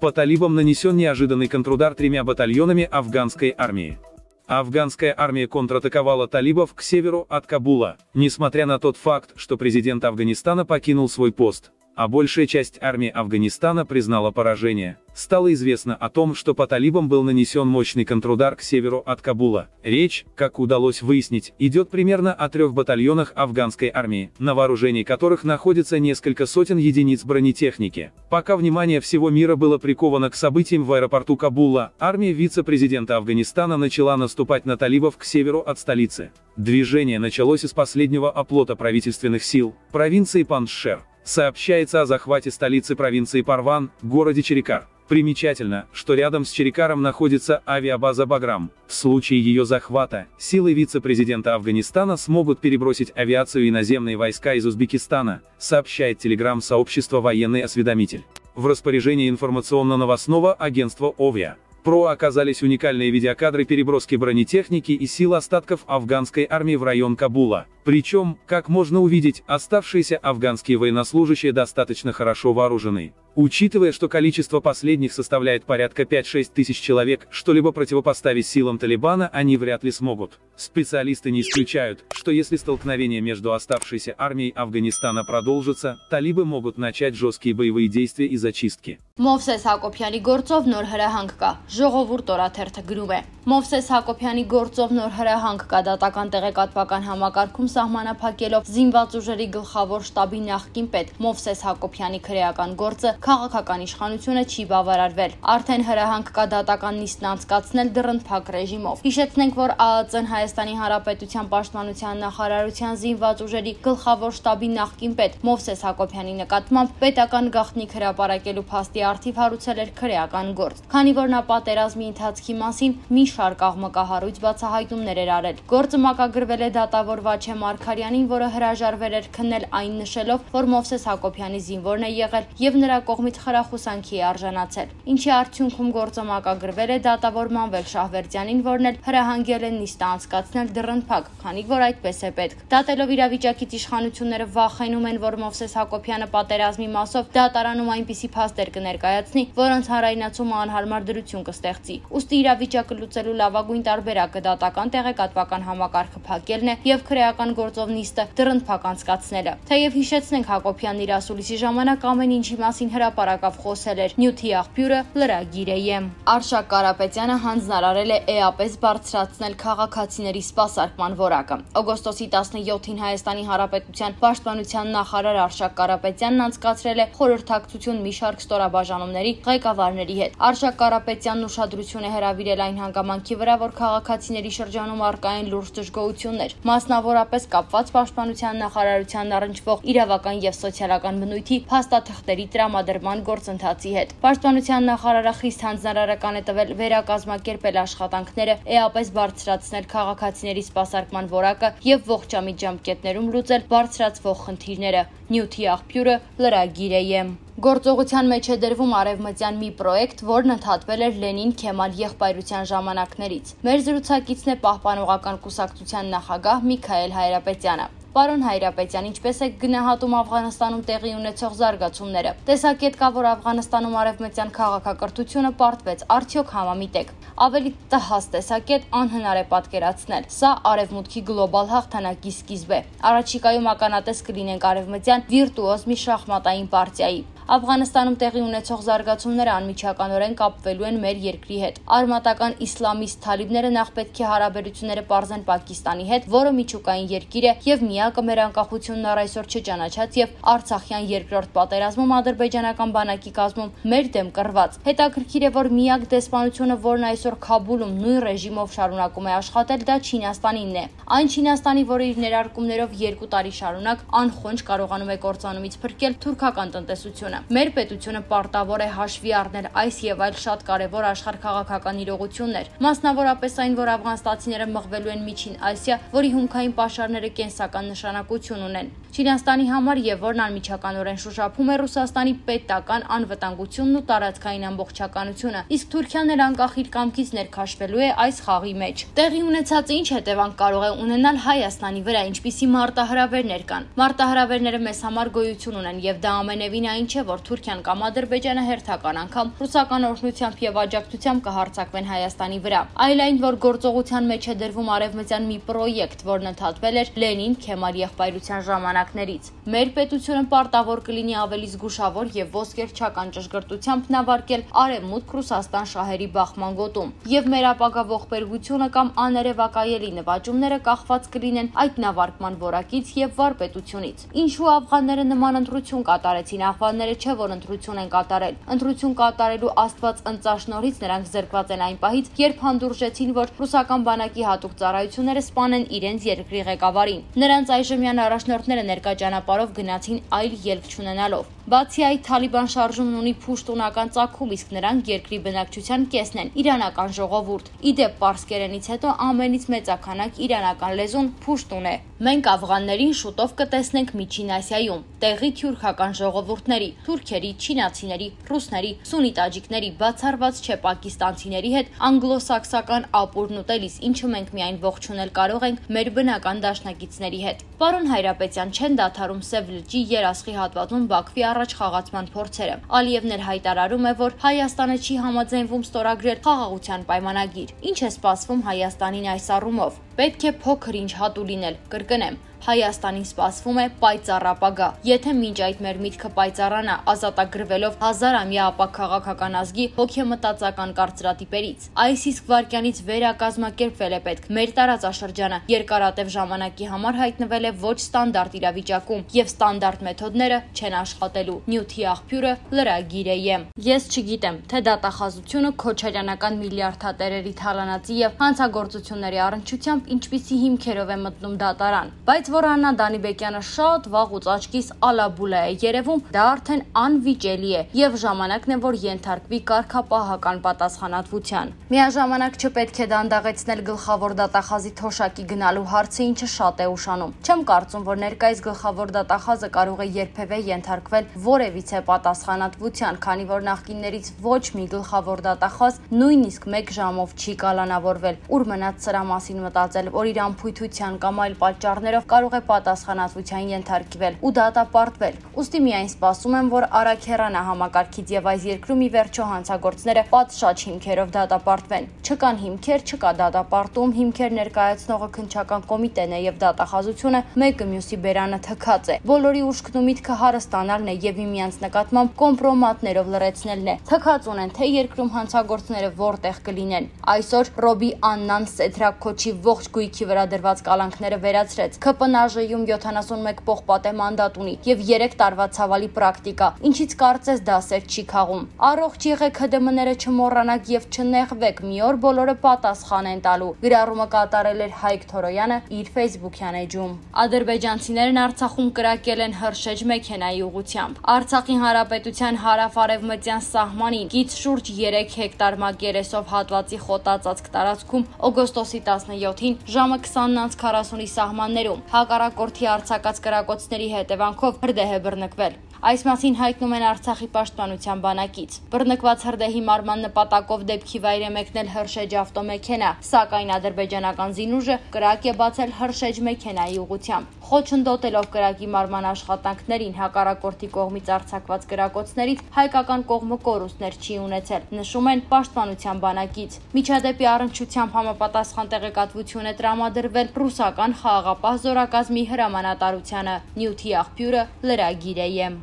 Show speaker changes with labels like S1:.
S1: По талибам нанесен неожиданный контрудар тремя батальонами афганской армии. Афганская армия контратаковала талибов к северу от Кабула, несмотря на тот факт, что президент Афганистана покинул свой пост а большая часть армии Афганистана признала поражение. Стало известно о том, что по талибам был нанесен мощный контрудар к северу от Кабула. Речь, как удалось выяснить, идет примерно о трех батальонах афганской армии, на вооружении которых находится несколько сотен единиц бронетехники. Пока внимание всего мира было приковано к событиям в аэропорту Кабула, армия вице-президента Афганистана начала наступать на талибов к северу от столицы. Движение началось из последнего оплота правительственных сил, провинции Паншер. Сообщается о захвате столицы провинции Парван, городе Черекар. Примечательно, что рядом с Черекаром находится авиабаза Баграм. В случае ее захвата, силы вице-президента Афганистана смогут перебросить авиацию и наземные войска из Узбекистана, сообщает телеграм-сообщество «Военный осведомитель». В распоряжении информационно-новостного агентства ОВИА. ПРО оказались уникальные видеокадры переброски бронетехники и сил остатков афганской армии в район Кабула. Причем, как можно увидеть, оставшиеся афганские военнослужащие достаточно хорошо вооружены. Учитывая, что количество последних составляет порядка 5-6 тысяч человек, что-либо противопоставить силам Талибана они вряд ли смогут. Специалисты не исключают, что если столкновение между оставшейся армией Афганистана продолжится, талибы могут начать жесткие боевые действия и зачистки.
S2: Մովսես Հակոբյանի գործով նոր հրահանգ կա։ Ժողովուրդ օրաթերթը գրում է. Մովսես Հակոբյանի գործով նոր հրահանգ կա դատական տեղեկատվական համակարգում սահմանափակելով զինված ուժերի գլխավոր շտաբի նախկին պետ Մովսես Հակոբյանի քրեական գործը քաղաքական իշխանությունը չի բավարարվել։ Արդեն հրահանգ կա դատական նիստն անցկացնել դռնփակ ռեժիմով։ Հիշեցնենք, որ ԱԱԾ-ն Հայաստանի Հանրապետության Պաշտպանության նախարարության զինված ուժերի գլխավոր շտաբի նախկին պետ Մովսես Հակոբյանի նկատմամբ պետական գաղտնիք հրապարակելու փաստի արդիվ հարուցել էր քրեական գործ։ Քանի որ նա պատերազմի ընթացքի մասին մի շարք աղմկահարույց բացահայտումներ էր արել։ Գործը մակագրվել է դատավոր Վաչե Մարկարյանին, որը հրաժարվել էր քննել այն նշելով, որ Մովսես Հակոբյանի զինվորն է եղել եւ նրա կողմից խրախուսանքի է արժանացել։ Ինչի արդյունքում գործը մակագրվել է դատավոր Մանվել Շահվերդյանին, որն էլ հրահանգել է նիստը անցկացնել դռնփակ, քանի որ այդպես է պետք։ Դատելով իրավիճակից իշխանությունները վախենում են, որ Մովսես Հակոբյանը պատերազմի մասով դատարանում այնպիսի փաստեր կներկայացնի, որոնց հանրայնացումը անհարմար դրություն կստեղծի։ Ոստի իրավիճակը լուծելու լավագույն տարբերակը դատական տեղեկատվական համակարգը փակելն է եւ քրեական գործով նիստը դռնփակ անցկացնելը։ Թեև հիշեցնենք Հակոբյանն իր ասուլիսի ժամանակ ամեն ինչի մասին հրապարակավ խոսել էր։ Նյութի աղբյուրը լրագիր է եմ։ Արշակ Կարապետյանը հանձնարարել է էապես բարձրացնել քաղաքացիների սպասարկման որակը։ Օգոստոսի 17-ին Հայաստանի Հանրապետության Պաշտպանության նախարար Արշակ Կարապետյանն անցկացրել է խորհրդակցություն մի շարք ստորաբաժանումների ղեկավարների հետ։ Արշակ Կարապետյանն ուշադրություն է հրավիրել այն հանգամանքի վրա, որ քաղաքացիների շրջանում արկա են լուրջ դժգոհություններ, մասնավորապես կապված պաշտպանության նախարարության առնչվող իրավական եւ սոցիալական բնույթի փաստաթղթերի տրամադրման գործընթացի հետ։ Պաշտպանության նախարարը խիստ հանձնարարական է տվել վերակազմակերպել աշխատանքները, էապես բարձրացնել քաղաքացիների սպասարկման որակը եւ ողջամիտ ժամկետներում լուծել բարձրացվող խնդիրները։ Նյութի աղբյուրը լրագիր է եմ։ Գործողության մեջ է դրվում արևմտյան մի պրոյեկտ, որն ընդհատվել էր Լենին Քեմալ եղբայրության ժամանակներից։ Մեր զրուցակիցն է Պահպանողական կուսակցության նախագահ Միքայել Հայրապետյանը։ Պարոն Հայրապետյան, ինչպես է գնահատում Աфghanստանում տեղի ունեցող զարգացումները։ Տեսակետ կա, որ Աфghanստանում արևմտյան քաղաքակրթությունը պարտվեց, արդյոք համամիտ եք։ Ավելի տհաս տեսակետ անհնար է պատկերացնել։ Սա արևմուտքի գլոբալ հաղթանակի սկիզբ է։ Առաջիկայում ականատես կլինենք արևմտյան վիրտուոզ մի շախմատային պարտիայի։ Աфghanստանում տեղի ունեցող զարգացումները անմիջականորեն կապվելու են մեր երկրի հետ։ Արմատական իսլամիստ թալիբները նախ պետք է հարաբերությունները բարձեն Պակիստանի հետ, որը միջուկային երկիր է եւ միակը մեր անկախությունն առ այսօր չճանաչած եւ Արցախյան երկրորդ պատերազմում ադրբեջանական բանակի կազմում մեր դեմ կռված։ Հետաքրքիր է, որ միակ դեսպանությունը, որն այսօր Քաբուլում նույն ռեժիմով շարունակում է աշխատել, դա Չինաստանինն է։ Այն Չինաստանի, որը իր ներարկումներով երկու տարի շարունակ անխոնջ կարողանում է կործանումից փրկել թուրքական տնտեսությունը։ Մեր պետությունը պարտավոր է հաշվի առնել այս եւ այլ շատ կարեւոր աշխարհքաղաքական իրողություններ, մասնավորապես այն, որ աֆղանստացիները մղվելու են Միջին Ասիա, որի հումքային պաշարները կենսական նշանակություն ունեն։ Չինաստանի համար եւ որն անմիջականորեն շոշափում է Ռուսաստանի պետական անվտանգությունն ու տարածքային ամբողջականությունը, իսկ Թուրքիան էլ անկախ իր կամքից ներքաշվելու է այս խաղի մեջ։ Տեղի ունեցածը ինչ հետևանք կարող է ունենալ Հայաստանի վրա, ինչպիսի մարտահրավերներ կան։ Մարտահրավերները մեզ համար գոյություն ունեն եւ դա ամենևին այն չէ, որ Թուրքիան կամ Ադրբեջանը հերթական անգամ ռուսական օրհնությամբ եւ աջակցությամբ կհարցակվեն Հայաստանի վրա, այլ այն, որ գործողության մեջ է դրվում արևմտյան մի պրոյեկտ, որն ընդհատվել էր Լենին Քեմալ եղբայրության ժամանակներից։ Մեր պետությունը պարտավոր կլինի ավելի զգուշավոր եւ ոսկերչական ճշգրտությամբ նավարկել արևմուտք Ռուսաստան շահերի բախման գոտում, եւ մեր ապագա ողբերգությունը կամ աներևակայելի նվաճումները կախված կլինեն այդ նավարկման որակից եւ վարպետությունից։ Ինչու աֆղանները նման ընտրություն կատարեցին, աֆղանները չէ որ ընտրություն են կատարել։ Ընտրություն կատարելու Աստված ընծաշնորից նրանք զրկված են այն պահից, երբ հանդուրժեցին, որ ռուսական բանակի հատուկ ծառայությունները սպանեն իրենց երկրի ղեկավարին։ Նրանց այժմյան առաջնորդները ներկա ճանապարհով գնացին այլ ելք չունենալով։ Բացի այդ, Թալիբան շարժումն ունի փուշտունական ցակում, իսկ նրանք երկրի բնակչության կեսն են՝ իրանական ժողովուրդ։ Իդեպ պարսկերենից հետո ամենից մեծականակ իրանական լեզուն փուշտուն է։ Մենք աֆղաններին շուտով կտեսնենք Միջին Ասիայում, տեղի թյուրքական ժողովուրդների, թուրքերի, չինացիների, ռուսների, սունի տաջիկների, բացառված չէ պակիստանցիների հետ անգլոսաքսական ապուրն ուտելիս, ինչը մենք միայն ողջունել կարող ենք մեր բնական դաշնակիցների հետ։ Պարոն Հայրապետյան չեն դադարում Սև լճի երասխի հատվածում Բաքվի առաջ խաղացման փորձերը։ Ալիևն էլ հայտարարում է, որ Հայաստանը չի համաձայնվում ստորագրել խաղաղության պայմանագիր։ Ինչ է սպասվում Հայաստանին այս առումով։ Պետք է փոքր ինչ հատու լինել, կրկնեմ, Հայաստանին սպասվում է պայծառ ապագա։ Եթե մինչ այդ մեր միտքը պայծառանա ազատագրվելով հազարամյա ապակաղակական ազգի հոգեմտածական կարծրատիպերից, այս իսկ վարքյանից վերակազմակերպվել է պետք։ Մեր տարածաշրջանը երկարատև ժամանակի համար հայտնվել է ոչ ստանդարտ իրավիճակում եւ ստանդարտ մեթոդները չեն աշխատելու։ Նյութի աղբյուրը լրագիր է եմ։ Ես չգիտեմ, թե դատախազությունը քոչարյանական միլիարդատերերի թալանացի եւ հանցագործությունների առնչությամբ ինչպիսի հիմքերով է մտնում դատարան, բայց որ Աննա Դանիբեկյանը շատ վաղուց աչքիս ալաբուլա է երևում, դա արդեն անվիճելի է եւ ժամանակն է որ ենթարկվի կարգապահական պատասխանատվության։ Միաժամանակ չպետք է դանդաղեցնել գլխավոր դատախազի թոշակի գնալու հարցը, ինչը շատ է ուշանում։ Չեմ կարծում, որ ներկայիս գլխավոր դատախազը կարող է երբևէ ենթարկվել որևիցե պատասխանատվության, քանի որ նախկիններից ոչ մի գլխավոր դատախազ նույնիսկ 1 ժամով չի կալանավորվել։ Ուր մնաց սրա մասին մտածել, որ իր անփույթության կամ այլ պատճառներով կարող է պատասխանատվության ենթարկվել ու դատապարտվել։ Ոստի միայն սպասում եմ, որ Արաքերանը համակարգից եւ այս երկրում ի վերջո հանցագործները պատշաճ հիմքերով դատապարտվեն։ Չկան հիմքեր, չկա դատապարտում, հիմքեր ներկայացնողը քնչական կոմիտեն է եւ դատախազությունը մեկը մյուսի բերանը թքած է։ Բոլորի ուշքն ու միտքը հարստանալն է եւ միմյանց նկատմամբ կոմպրոմատներով լրացնելն է։ Թքած ունեն թե երկրում հանցագործները որտեղ կլինեն։ Այսօր Ռոբի Աննան Սեթրակոչի ողջ գույքի վրա դրված կալանքները վերացրեց։ ՔՊ ՊՆԱԺ-ում 71 պողպատե մանդատ ունի եւ 3 տարվա ցավալի պրակտիկա, ինչից կարծես դասեր չի քաղում։ Առողջ եղեք ՀԴՄ-ները չմոռանաք եւ չնեղվեք, մի օր բոլորը պատասխան են տալու։ Գրառումը կատարել էր Հայկ Թորոյանը իր Facebook-յան էջում։ Ադրբեջանցիներն Արցախում կրակել են հրշեջ մեքենայի ուղությամբ։ Արցախի հանրապետության հարավ-արևմտյան սահմանին գից շուրջ 3 հեկտար մակերեսով հատվածի խոտածածկ տարածքում օգոստոսի 17-ին ժամը 20:40-ի սահմաններում հակառակորդի արձակած կրակոցների հետևանքով հրդեհ է բռնկվել։ Այս մասին հայտնում են Արցախի պաշտպանության բանակից։ Բռնկված հրդեհի մարման նպատակով դեպքի վայր է մեկնել Հրշեջ ավտոմեքենա, սակայն ադրբեջանական զինուժը կրակ է բացել Հրշեջ մեքենայի ուղությամբ։ Խոչընդոտելով կրակի մարման աշխատանքներին հակառակորդի կողմից արձակված կրակոցներից հայկական կողմը կորուստներ չի ունեցել, նշում են պաշտպանության բանակից։ Միջադեպի առնչությամբ համապատասխան տեղեկատվություն է տրամադրվել ռուսական խաղաղապահ զորակազմի հրամանատարությանը։ Նյութի աղբյուրը լրագիր է եմ։